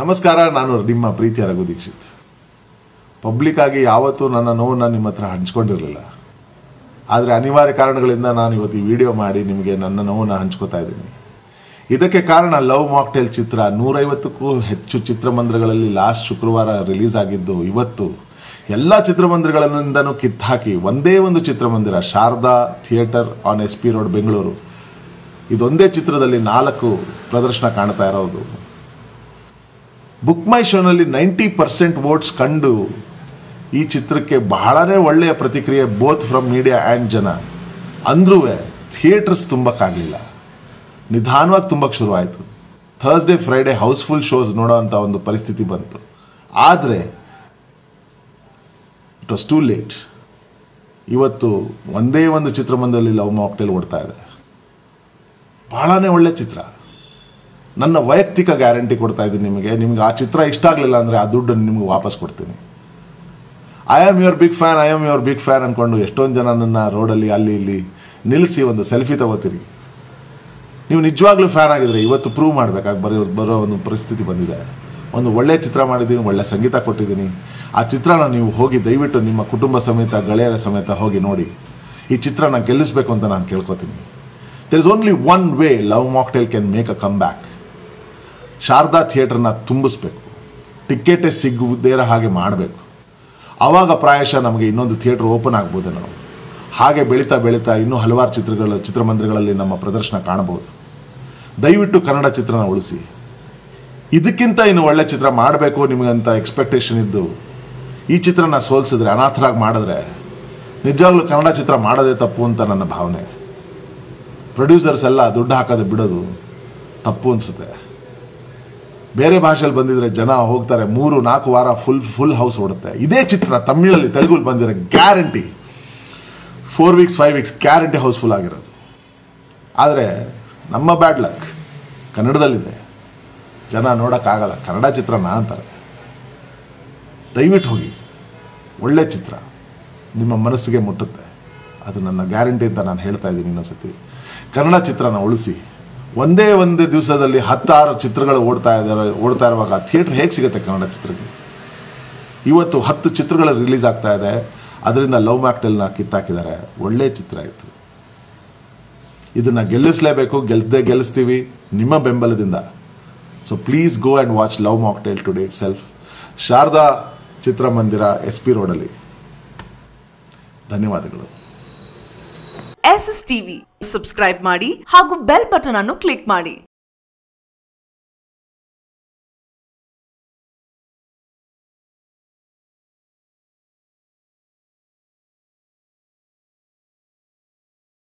ನಮಸ್ಕಾರ, ನಾನು ನಿಮ್ಮ ಪ್ರೀತಿಯ ರಘು ದೀಕ್ಷಿತ್. ಪಬ್ಲಿಕ್ ಆಗಿ ಯಾವತ್ತೂ ನನ್ನ ನೋವನ್ನು ನಿಮ್ಮ ಹತ್ರ ಹಂಚ್ಕೊಂಡಿರಲಿಲ್ಲ. ಆದರೆ ಅನಿವಾರ್ಯ ಕಾರಣಗಳಿಂದ ನಾನು ಇವತ್ತು ಈ ವಿಡಿಯೋ ಮಾಡಿ ನಿಮಗೆ ನನ್ನ ನೋವನ್ನು ಹಂಚ್ಕೋತಾ ಇದ್ದೀನಿ. ಇದಕ್ಕೆ ಕಾರಣ ಲವ್ ಮಾಕ್ಟೇಲ್ ಚಿತ್ರ ನೂರೈವತ್ತಕ್ಕೂ ಹೆಚ್ಚು ಚಿತ್ರಮಂದಿರಗಳಲ್ಲಿ ಲಾಸ್ಟ್ ಶುಕ್ರವಾರ ರಿಲೀಸ್ ಆಗಿದ್ದು ಇವತ್ತು ಎಲ್ಲ ಚಿತ್ರಮಂದಿರಗಳಿಂದನೂ ಕಿತ್ತಾಕಿ ಒಂದೇ ಒಂದು ಚಿತ್ರಮಂದಿರ, Sharada theatre on S P road Bengaluru. ಇದೊಂದೇ ಚಿತ್ರದಲ್ಲಿ ನಾಲ್ಕು ಪ್ರದರ್ಶನ ಕಾಣ್ತಾ ಇರೋದು. ಬುಕ್ ಮೈ ಶೋನಲ್ಲಿ ನೈಂಟಿ ಪರ್ಸೆಂಟ್ ವೋಟ್ಸ್ ಕಂಡು ಈ ಚಿತ್ರಕ್ಕೆ ಬಹಳನೇ ಒಳ್ಳೆಯ ಪ್ರತಿಕ್ರಿಯೆ ಬೋತ್ ಫ್ರಮ್ ಮೀಡಿಯಾ ಆ್ಯಂಡ್ ಜನ. ಅಂದ್ರೂ ಥಿಯೇಟರ್ಸ್ ತುಂಬಕ್ಕಾಗಲಿಲ್ಲ ನಿಧಾನವಾಗಿ ತುಂಬಕ್ಕೆ ಶುರುವಾಯಿತು. ಥರ್ಸ್ಡೇ ಫ್ರೈಡೇ ಹೌಸ್ಫುಲ್ ಶೋಸ್ ನೋಡೋ ಅಂಥ ಒಂದು ಪರಿಸ್ಥಿತಿ ಬಂತು. ಆದರೆ ಇಟ್ ವಾಸ್ ಟೂ ಲೇಟ್ ಇವತ್ತು ಒಂದೇ ಒಂದು ಚಿತ್ರಮಂದಲ್ಲಿ ಲವ್ ಮಾಕ್ಟೇಲ್ ಓಡ್ತಾ ಇದೆ. ಬಹಳನೇ ಒಳ್ಳೆ ಚಿತ್ರ. ನನ್ನ ವೈಯಕ್ತಿಕ ಗ್ಯಾರಂಟಿ ಕೊಡ್ತಾ ಇದ್ದೀನಿ ನಿಮಗೆ. ನಿಮ್ಗೆ ಆ ಚಿತ್ರ ಇಷ್ಟ ಆಗಲಿಲ್ಲ ಅಂದರೆ ಆ ದುಡ್ಡನ್ನು ನಿಮ್ಗೆ ವಾಪಸ್ ಕೊಡ್ತೀನಿ. I am your big fan I am your big fan ಅಂದ್ಕೊಂಡು ಎಷ್ಟೊಂದು ಜನ ನನ್ನ ರೋಡಲ್ಲಿ, ಅಲ್ಲಿ, ಇಲ್ಲಿ ನಿಲ್ಲಿಸಿ ಒಂದು ಸೆಲ್ಫಿ ತಗೋತೀರಿ. ನೀವು ನಿಜವಾಗ್ಲೂ ಫ್ಯಾನ್ ಆಗಿದ್ರೆ ಇವತ್ತು ಪ್ರೂವ್ ಮಾಡಬೇಕಾಗಿ ಬರೋ ಬರೋ ಒಂದು ಪರಿಸ್ಥಿತಿ ಬಂದಿದೆ. ಒಂದು ಒಳ್ಳೆ ಚಿತ್ರ ಮಾಡಿದ್ದೀನಿ, ಒಳ್ಳೆ ಸಂಗೀತ ಕೊಟ್ಟಿದ್ದೀನಿ. ಆ ಚಿತ್ರನ ನೀವು ಹೋಗಿ ದಯವಿಟ್ಟು ನಿಮ್ಮ ಕುಟುಂಬ ಸಮೇತ, ಗೆಳೆಯರ ಸಮೇತ ಹೋಗಿ ನೋಡಿ. ಈ ಚಿತ್ರನ ಗೆಲ್ಲಿಸ್ಬೇಕು ಅಂತ ನಾನು ಕೇಳ್ಕೊತೀನಿ. There is only one way Love Mocktail can make a come back Sharada ಥಿಯೇಟ್ರನ್ನ ತುಂಬಿಸ್ಬೇಕು. ಟಿಕೆಟೇ ಸಿಗದೇ ಇರೋ ಹಾಗೆ ಮಾಡಬೇಕು. ಆವಾಗ ಪ್ರಾಯಶಃ ನಮಗೆ ಇನ್ನೊಂದು ಥಿಯೇಟರ್ ಓಪನ್ ಆಗ್ಬೋದು ನಾವು ಹಾಗೆ ಬೆಳೀತಾ ಬೆಳೀತಾ ಇನ್ನೂ ಹಲವಾರು ಚಿತ್ರಗಳ, ಚಿತ್ರಮಂದಿರಗಳಲ್ಲಿ ನಮ್ಮ ಪ್ರದರ್ಶನ ಕಾಣಬಹುದು. ದಯವಿಟ್ಟು ಕನ್ನಡ ಚಿತ್ರನ ಉಳಿಸಿ. ಇದಕ್ಕಿಂತ ಇನ್ನು ಒಳ್ಳೆ ಚಿತ್ರ ಮಾಡಬೇಕು ನಿಮಗಂತ ಎಕ್ಸ್ಪೆಕ್ಟೇಷನ್ ಇದ್ದು, ಈ ಚಿತ್ರನ ಸೋಲ್ಸಿದ್ರೆ, ಅನಾಥರಾಗಿ ಮಾಡಿದ್ರೆ, ನಿಜವಾಗ್ಲೂ ಕನ್ನಡ ಚಿತ್ರ ಮಾಡೋದೇ ತಪ್ಪು ಅಂತ ನನ್ನ ಭಾವನೆ. ಪ್ರೊಡ್ಯೂಸರ್ಸ್ ಎಲ್ಲ ದುಡ್ಡು ಹಾಕೋದು ಬಿಡೋದು ತಪ್ಪು ಅನಿಸುತ್ತೆ. ಬೇರೆ ಭಾಷೆಯಲ್ಲಿ ಬಂದಿದ್ರೆ ಜನ ಹೋಗ್ತಾರೆ ಮೂರು, ನಾಲ್ಕು ವಾರ ಫುಲ್ ಫುಲ್ ಹೌಸ್ ಓಡುತ್ತೆ. ಇದೇ ಚಿತ್ರ ತಮಿಳಲ್ಲಿ ತೆಲುಗಲ್ಲಿ ಬಂದಿರೋ guarantee four weeks five weeks guarantee housefull ಆಗಿರೋದು. ಆದರೆ ನಮ್ಮ ಬ್ಯಾಡ್ ಲಕ್ ಕನ್ನಡದಲ್ಲಿದೆ. ಜನ ನೋಡೋಕ್ಕಾಗಲ್ಲ ಕನ್ನಡ ಚಿತ್ರನ ಅಂತಾರೆ. ದಯವಿಟ್ಟು ಹೋಗಿ. ಒಳ್ಳೆ ಚಿತ್ರ. ನಿಮ್ಮ ಮನಸ್ಸಿಗೆ ಮುಟ್ಟುತ್ತೆ. ಅದು ನನ್ನ ಗ್ಯಾರಂಟಿ ಅಂತ ನಾನು ಹೇಳ್ತಾ ಇದ್ದೀನಿ ಇನ್ನೊಂದ್ಸತಿ. ಕನ್ನಡ ಚಿತ್ರನ ಉಳಿಸಿ. ಒಂದೇ ಒಂದು ದಿವಸದಲ್ಲಿ ಹತ್ತಾರು ಚಿತ್ರಗಳು ಓಡ್ತಾ ಇದ್ದಾರೆ, ಓಡ್ತಾ ಇರುವಾಗ ಥಿಯೇಟ್ರ್ ಹೇಗೆ ಸಿಗುತ್ತೆ ಕನ್ನಡ ಚಿತ್ರಕ್ಕೆ? ಇವತ್ತು ಹತ್ತು ಚಿತ್ರಗಳು ರಿಲೀಸ್ ಆಗ್ತಾ ಇದೆ. ಅದರಿಂದ ಲವ್ ಮ್ಯಾಕ್ಟೆಲ್ನ ಕಿತ್ತಾಕಿದ್ದಾರೆ. ಒಳ್ಳೆ ಚಿತ್ರ ಇತ್ತು. ಇದನ್ನು ಗೆಲ್ಲಿಸಲೇಬೇಕು. ಗೆಲ್ಲದೆ ಗೆಲ್ಲಿಸ್ತೀವಿ. ನಿಮ್ಮ ಬೆಂಬಲದಿಂದ. So please go and watch Love Mocktail today itself Sharada ಚಿತ್ರಮಂದಿರ ಎಸ್ ಪಿ ರೋಡಲ್ಲಿ. ಧನ್ಯವಾದಗಳು. ಎಸ್ ಎಸ್ ಟಿವಿ ಸಬ್ಸ್ಕ್ರೈಬ್ ಮಾಡಿ ಹಾಗೂ ಬೆಲ್ ಬಟನ್ ಅನ್ನು ಕ್ಲಿಕ್ ಮಾಡಿ.